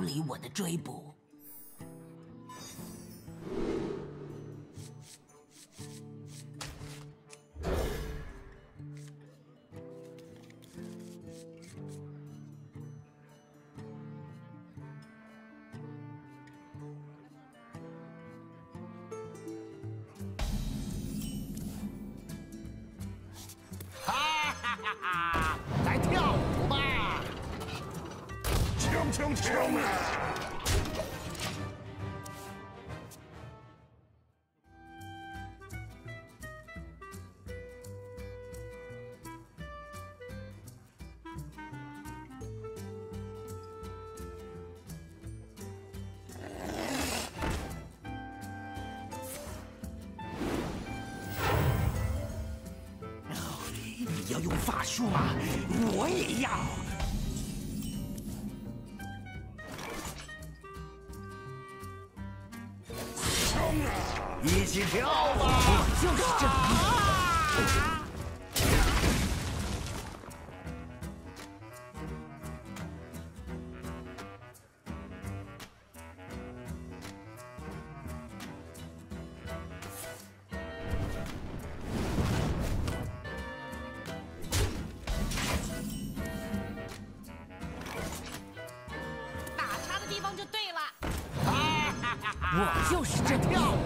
逃离我的追捕。哈！枪枪枪！你要用法术吗？我也要。一起跳吧！我就是正义。打叉的地方就对了。我就是这跳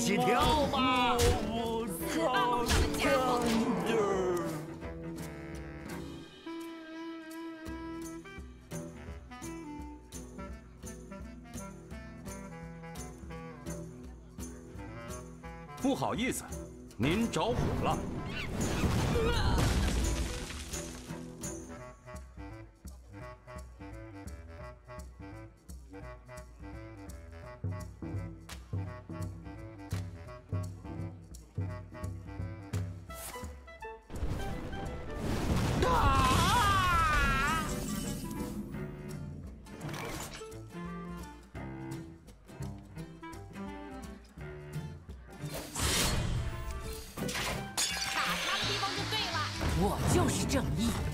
起跳吧！我死吧路上的家伙！不好意思，您着火了。我就是正义。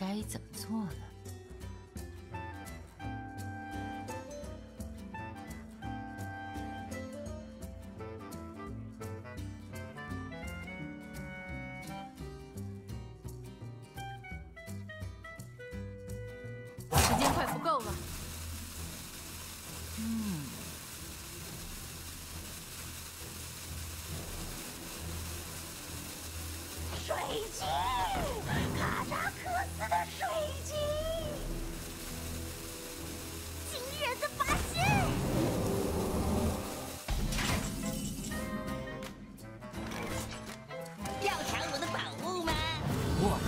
该怎么做呢？时间快不够了。水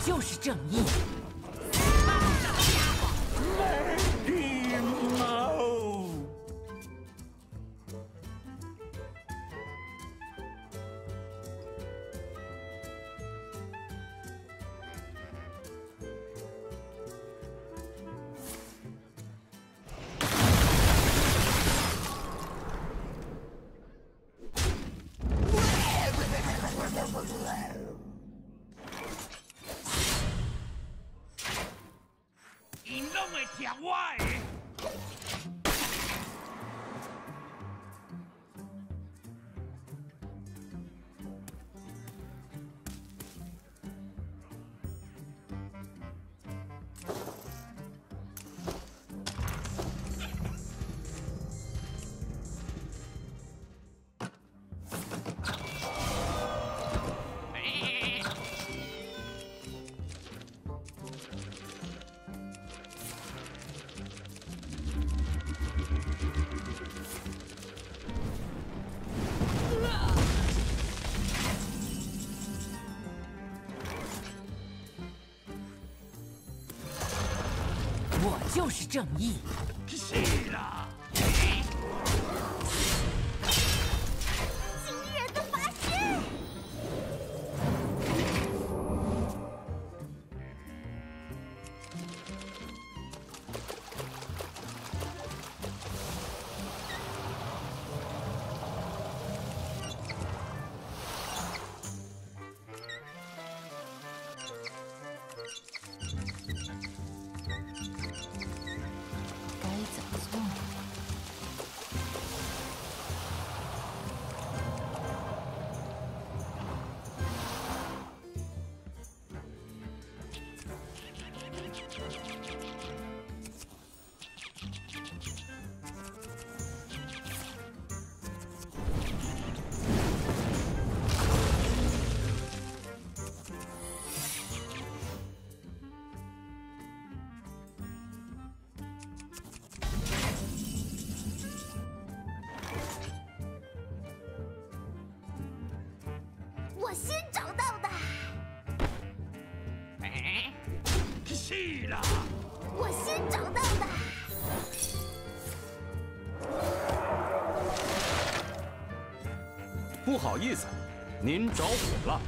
就是正义。就是正义。是了。不好意思，您着火了。